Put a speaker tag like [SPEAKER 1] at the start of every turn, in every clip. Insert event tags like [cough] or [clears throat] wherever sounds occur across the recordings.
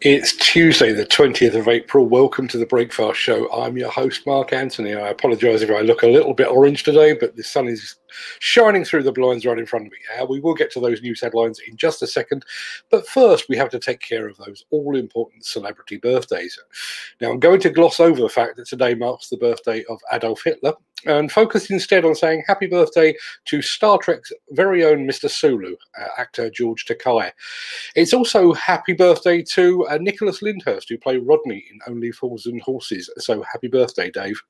[SPEAKER 1] It's Tuesday, the 20th of April. Welcome to the Breakfast Show. I'm your host, Mark Anthony. I apologise if I look a little bit orange today, but the sun is shining through the blinds right in front of me. Uh, we will get to those news headlines in just a second, but first we have to take care of those all important celebrity birthdays. Now, I'm going to gloss over the fact that today marks the birthday of Adolf Hitler and focus instead on saying happy birthday to Star Trek's very own Mr. Sulu, uh, actor George Takei. It's also happy birthday to uh, Nicholas Lyndhurst, who played Rodney in Only Fools and Horses. So happy birthday, Dave.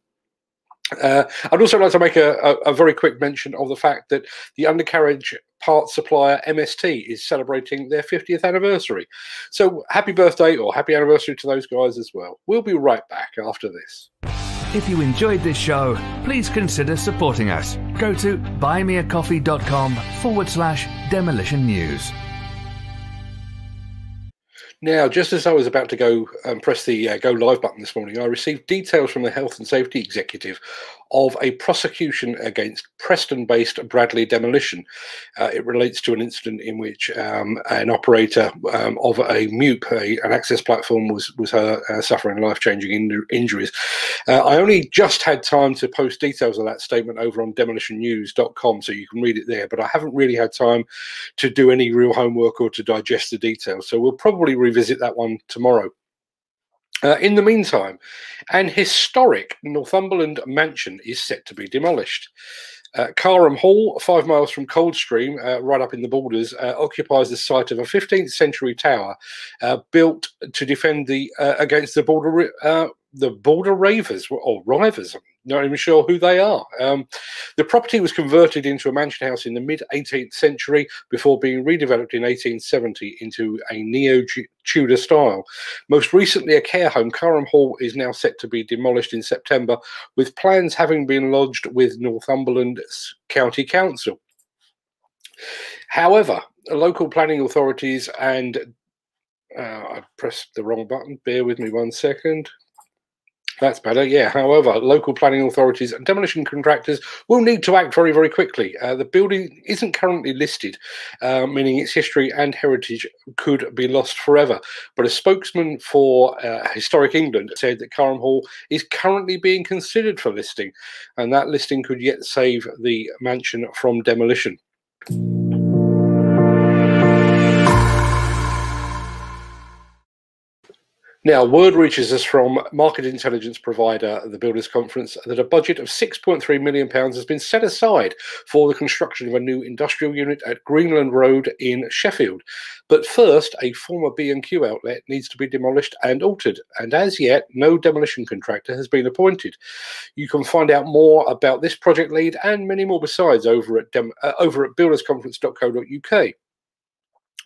[SPEAKER 1] Uh, I'd also like to make a, a, a, very quick mention of the fact that the undercarriage parts supplier MST is celebrating their 50th anniversary. So happy birthday or happy anniversary to those guys as well. We'll be right back after this.
[SPEAKER 2] If you enjoyed this show, please consider supporting us. Go to buymeacoffee.com forward slash demolition news.
[SPEAKER 1] Now, just as I was about to go and press the uh, go live button this morning, I received details from the Health and Safety Executive of a prosecution against Preston based Bradley Demolition. Uh, it relates to an incident in which um, an operator um, of a MEWP, a, an access platform, was, was uh, suffering life changing in injuries. Uh, I only just had time to post details of that statement over on demolitionnews.com, so you can read it there, but I haven't really had time to do any real homework or to digest the details. So we'll probably revisit that one tomorrow. Uh, in the meantime, an historic Northumberland mansion is set to be demolished. Uh, Carham Hall, five miles from Coldstream, uh, right up in the borders, uh, occupies the site of a 15th century tower uh, built to defend the uh, against the border uh, the border ravers or rivers not even sure who they are. Um, the property was converted into a mansion house in the mid 18th century before being redeveloped in 1870 into a neo Tudor style. Most recently, a care home, Carham Hall, is now set to be demolished in September, with plans having been lodged with Northumberland County Council. However, local planning authorities and uh, I pressed the wrong button. Bear with me one second. That's better, yeah. However, local planning authorities and demolition contractors will need to act very, very quickly. Uh, the building isn't currently listed, uh, meaning its history and heritage could be lost forever. But a spokesman for uh, Historic England said that Carham Hall is currently being considered for listing, and that listing could yet save the mansion from demolition. Now, word reaches us from market intelligence provider the Builders Conference that a budget of £6.3 million has been set aside for the construction of a new industrial unit at Greenland Road in Sheffield. But first, a former B&Q outlet needs to be demolished and altered, and as yet, no demolition contractor has been appointed. You can find out more about this project lead and many more besides over at, dem- uh, over at buildersconference.co.uk.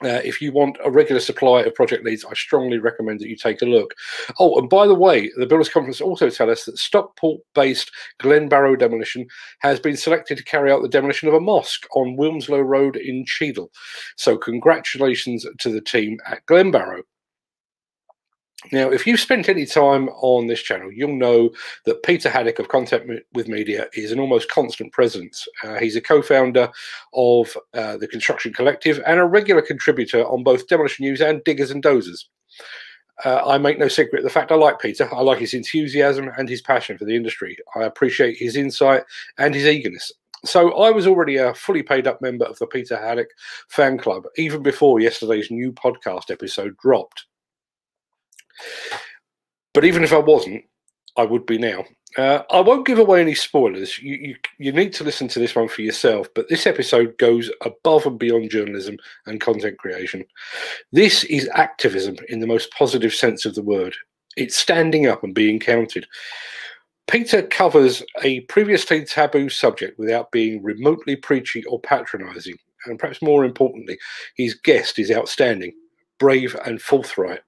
[SPEAKER 1] Uh, if you want a regular supply of project leads, I strongly recommend that you take a look. Oh, and by the way, the Builders Conference also tell us that Stockport-based Glenbarrow Demolition has been selected to carry out the demolition of a mosque on Wilmslow Road in Cheadle. So congratulations to the team at Glenbarrow. Now, if you've spent any time on this channel, you'll know that Peter Haddock of Content with Media is an almost constant presence. Uh, he's a co founder of uh, the Construction Collective and a regular contributor on both Demolition News and Diggers and Dozers. Uh, I make no secret of the fact I like Peter. I like his enthusiasm and his passion for the industry. I appreciate his insight and his eagerness. So I was already a fully paid up member of the Peter Haddock fan club even before yesterday's new podcast episode dropped. But even if I wasn't, I would be now. Uh, I won't give away any spoilers. You, you, you need to listen to this one for yourself. But this episode goes above and beyond journalism and content creation. This is activism in the most positive sense of the word. It's standing up and being counted. Peter covers a previously taboo subject without being remotely preachy or patronising. And perhaps more importantly, his guest is outstanding, brave, and forthright.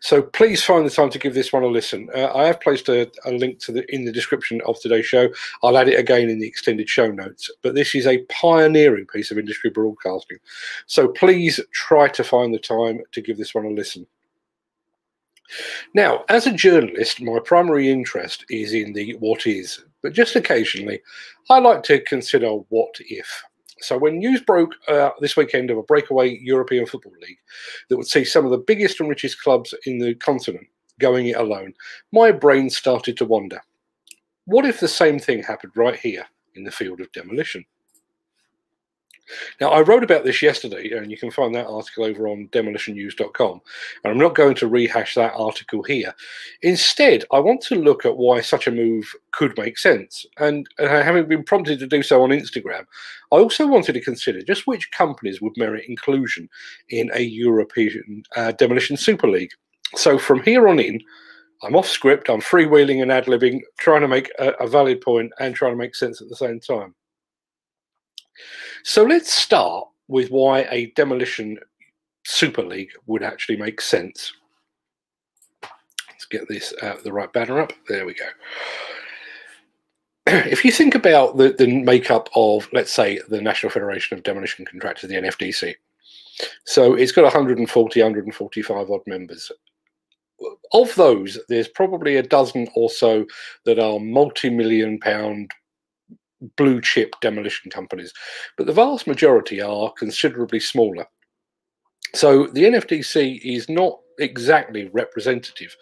[SPEAKER 1] So please find the time to give this one a listen. Uh, I have placed a, a, link to the in the description of today's show. I'll add it again in the extended show notes. But this is a pioneering piece of industry broadcasting. So please try to find the time to give this one a listen. Now, as a journalist, my primary interest is in the what is, but just occasionally, I like to consider what if. So when news broke uh, this weekend of a breakaway European Football League that would see some of the biggest and richest clubs in the continent going it alone, my brain started to wander. What if the same thing happened right here in the field of demolition? Now, I wrote about this yesterday, and you can find that article over on demolitionnews.com. And I'm not going to rehash that article here. Instead, I want to look at why such a move could make sense. And, and having been prompted to do so on Instagram, I also wanted to consider just which companies would merit inclusion in a European uh, demolition super league. So from here on in, I'm off script, I'm freewheeling and ad libbing, trying to make a, a valid point and trying to make sense at the same time. So let's start with why a demolition Super League would actually make sense. Let's get this uh, the right banner up. There we go. [clears throat] If you think about the, the makeup of, let's say, the National Federation of Demolition Contractors, the NFDC, so it's got 140, 145 odd members. Of those, there's probably a dozen or so that are multi million pound blue chip demolition companies, but the vast majority are considerably smaller. So the NFDC is not exactly representative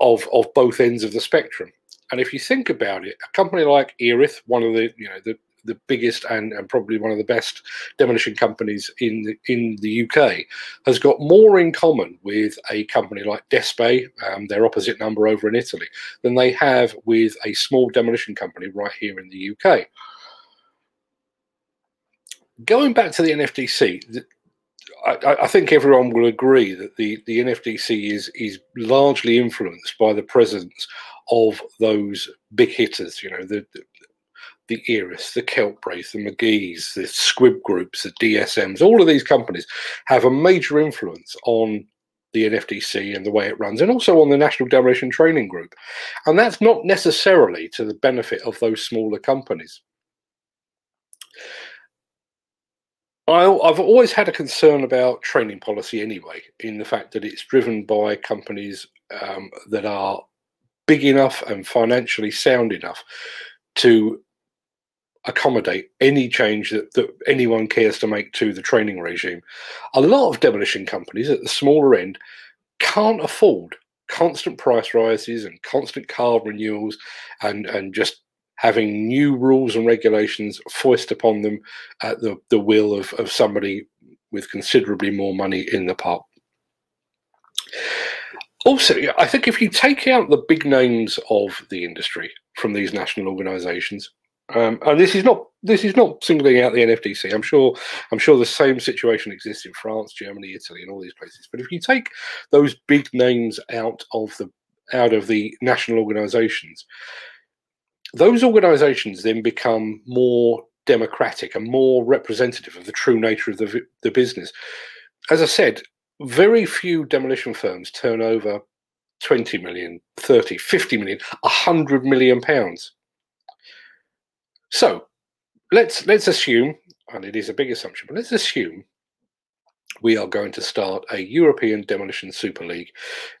[SPEAKER 1] of, of both ends of the spectrum. And if you think about it, a company like Erith, one of the you know the the biggest and, and probably one of the best demolition companies in the, in the UK, has got more in common with a company like Despe, um, their opposite number over in Italy, than they have with a small demolition company right here in the UK. Going back to the NFDC, I, I, think everyone will agree that the, the NFDC is is largely influenced by the presence of those big hitters. You know, the, the Eriths, the Keltbrays, the McGee's, the Squibb Groups, the DSMs, all of these companies have a major influence on the NFDC and the way it runs, and also on the National Demolition Training Group. And that's not necessarily to the benefit of those smaller companies. I, have always had a concern about training policy anyway, in the fact that it's driven by companies um, that are big enough and financially sound enough to accommodate any change that, that anyone cares to make to the training regime. A lot of demolition companies at the smaller end can't afford constant price rises and constant car renewals and, and just having new rules and regulations foist upon them at the, the will of, of somebody with considerably more money in the pot. Also, I think if you take out the big names of the industry from these national organisations, um, and this is not this is not singling out the NFDC. I'm sure I'm sure the same situation exists in France, Germany, Italy, and all these places. But if you take those big names out of the out of the national organisations, those organisations then become more democratic and more representative of the true nature of the the business. As I said, very few demolition firms turn over 20 million, 30, 50 million, 100 million pounds so let's let's assume, and it is a big assumption, but let's assume we are going to start a European Demolition Super League.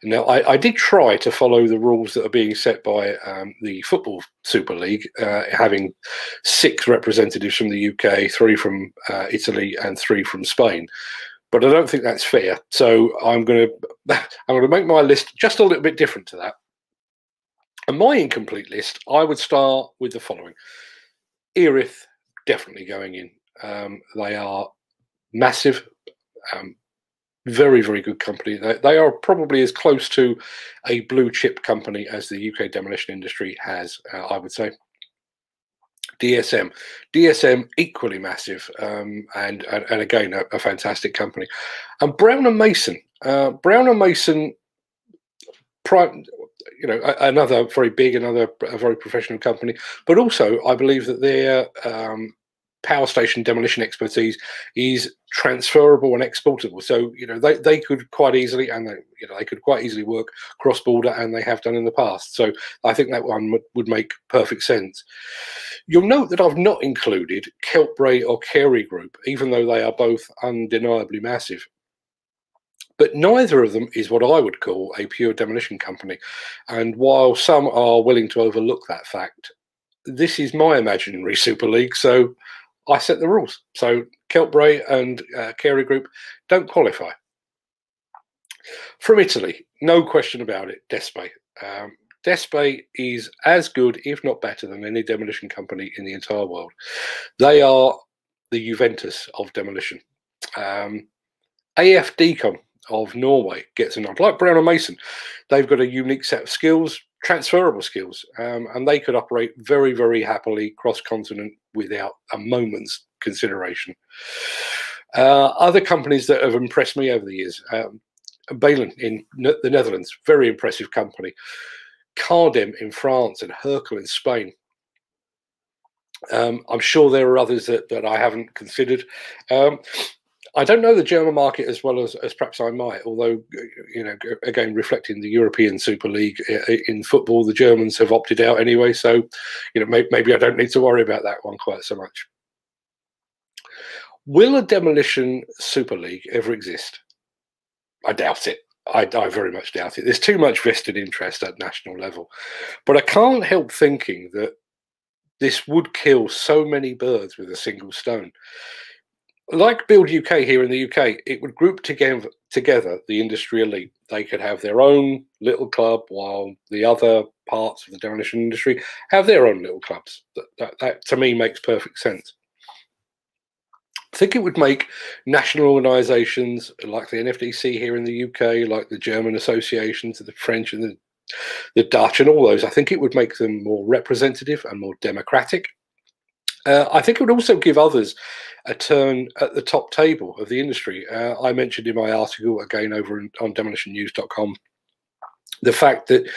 [SPEAKER 1] Now, I, I did try to follow the rules that are being set by um, the Football Super League, uh, having six representatives from the UK, three from uh, Italy, and three from Spain. But I don't think that's fair. So I'm going [laughs] to I'm going to make my list just a little bit different to that. And my incomplete list, I would start with the following. Erith definitely going in. Um, they are massive, um, very very good company. They, they, are probably as close to a blue chip company as the UK demolition industry has, uh, I would say. DSM, DSM equally massive, um, and, and, and again a, a, fantastic company. And Brown and Mason, uh, Brown and Mason, you know another very big, another a very professional company. But also, I believe that their um, power station demolition expertise is transferable and exportable. So you know they, they could quite easily and they you know they could quite easily work cross border and they have done in the past. So I think that one would, make perfect sense. You'll note that I've not included Keltbray or Carey Group, even though they are both undeniably massive. But neither of them is what I would call a pure demolition company. And while some are willing to overlook that fact, this is my imaginary [laughs] Super League, so I set the rules. So Keltbray and uh, Carey Group don't qualify. From Italy, no question about it, Despe. Um, Despe is as good, if not better, than any demolition company in the entire world. They are the Juventus of demolition. Um, AF Decom of Norway gets a nod. Like Brown and Mason, they've got a unique set of skills, transferable skills, um, and they could operate very, very happily cross continent without a moment's consideration. Uh, other companies that have impressed me over the years, um, Balen in the Netherlands, very impressive company. Cardem in France and Herkel in Spain. Um, I'm sure there are others that, that I haven't considered. Um, I don't know the German market as well as, as perhaps I might, although, you know, again, reflecting the European Super League eh, eh, in football, the Germans have opted out anyway. So, you know, maybe, maybe I don't need to worry about that one quite so much. Will a demolition Super League ever exist? I doubt it. I, I, very much doubt it. There's too much vested interest at national level. But I can't help thinking that this would kill so many birds with a single stone like Build UK here in the UK, it would group together together the industry elite. They could have their own little club, while the other parts of the demolition industry have their own little clubs. That, that, that to me makes perfect sense. I think it would make national organisations like the NFDC here in the UK, like the German associations, the French and the, the Dutch, and all those. I think it would make them more representative and more democratic. Uh, I think it would also give others a turn at the top table of the industry. Uh, I mentioned in my article, again over on demolitionnews.com, the fact that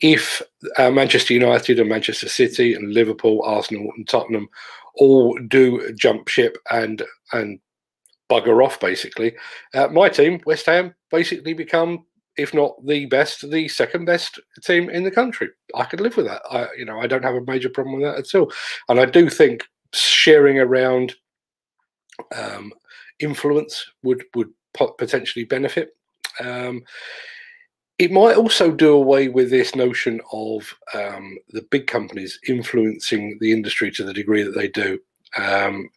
[SPEAKER 1] if uh, Manchester United and Manchester City and Liverpool, Arsenal and Tottenham all do jump ship and and bugger off, basically, uh, my team, West Ham, basically become if not the best, the second best team in the country. I could live with that. I, you know, I don't have a major problem with that at all. And I do think sharing around um, influence would would potentially benefit. Um, it might also do away with this notion of um, the big companies influencing the industry to the degree that they do. Um,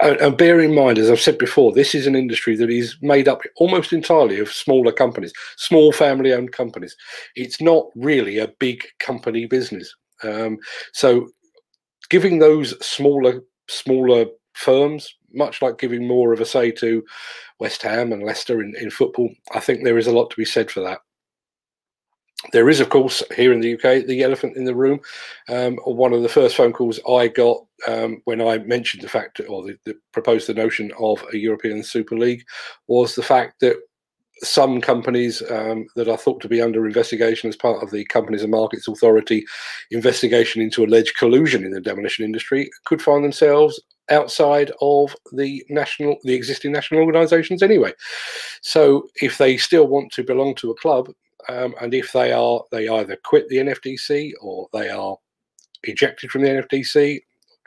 [SPEAKER 1] and, and, bear in mind, as I've said before, this is an industry that is made up almost entirely of smaller companies, small family owned companies. It's not really a big company business. Um, so giving those smaller smaller firms, much like giving more of a say to West Ham and Leicester in, in football, I think there is a lot to be said for that. There is, of course, here in the UK, the elephant in the room. Um, one of the first phone calls I got um, when I mentioned the fact, or the, the, proposed the notion of a European Super League, was the fact that some companies um, that are thought to be under investigation as part of the Companies and Markets Authority investigation into alleged collusion in the demolition industry could find themselves outside of the national the existing national organizations anyway. So if they still want to belong to a club um, and if they are they either quit the nfdc or they are ejected from the nfdc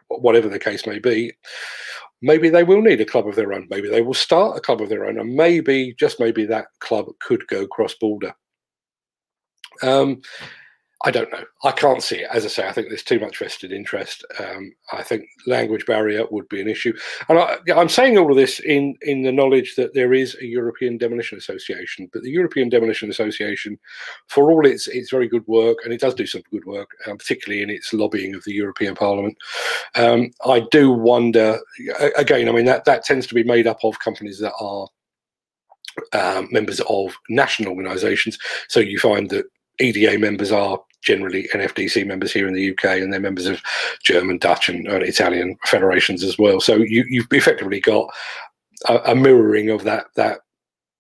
[SPEAKER 1] whatever the case may be maybe they will need a club of their own. Maybe they will start a club of their own, and maybe just maybe that club could go cross border. Um, I don't know. I can't see it. As I say, I think there's too much vested interest. Um, I think language barrier would be an issue. And I, am saying all of this in, in the knowledge that there is a European Demolition Association. But the European Demolition Association, for all its, its very good work, and it does do some good work, um, particularly in its lobbying of the European Parliament, um, I do wonder, again, I mean, that, that tends to be made up of companies that are um, members of national organisations. So you find that EDA members are generally NFDC members here in the UK, and they're members of German, Dutch, and uh, Italian federations as well. So you, you've effectively got a, a mirroring of that that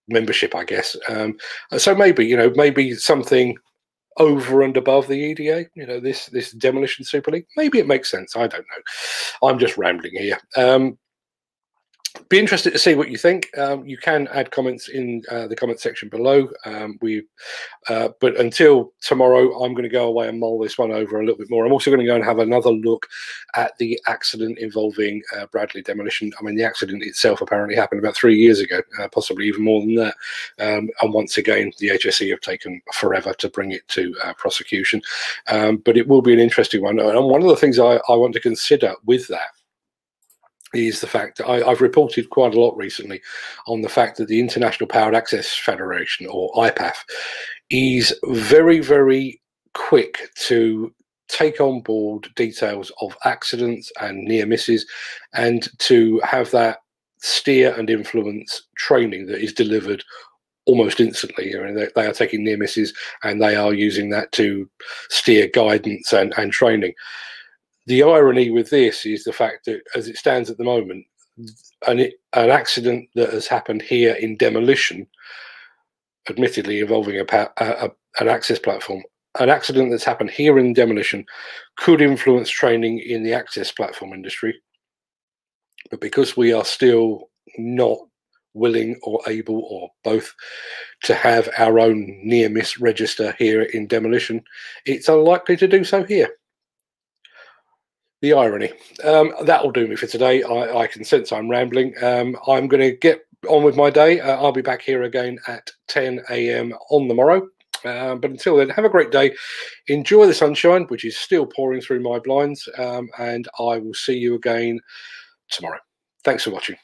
[SPEAKER 1] membership, I guess. Um, so maybe you know maybe something over and above the EDA, you know, this this demolition super league. Maybe it makes sense. I don't know. I'm just rambling here. Um, be interested to see what you think. Um, you can add comments in uh, the comment section below. Um, we, uh, but until tomorrow, I'm going to go away and mull this one over a little bit more. I'm also going to go and have another look at the accident involving uh, Bradley Demolition. I mean, the accident itself apparently happened about three years ago, uh, possibly even more than that. Um, and once again, the HSE have taken forever to bring it to uh, prosecution. Um, but it will be an interesting one. And one of the things I, I want to consider with that is the fact that I, have reported quite a lot recently on the fact that the International Powered Access Federation, or IPAF, is very, very quick to take on board details of accidents and near misses and to have that steer and influence training that is delivered almost instantly. I mean, they, they, are taking near misses and they are using that to steer guidance and, and training. The irony with this is the fact that, as it stands at the moment, an, an accident that has happened here in demolition, admittedly involving a, a, an access platform, an accident that's happened here in demolition could influence training in the access platform industry. But because we are still not willing or able or both to have our own near miss register here in demolition, it's unlikely to do so here. The irony. Um, that'll do me for today. I, I can sense I'm rambling. Um, I'm going to get on with my day. Uh, I'll be back here again at 10 a.m. on the morrow. Um, but until then, have a great day. Enjoy the sunshine, which is still pouring through my blinds. Um, and I will see you again tomorrow. Thanks for watching.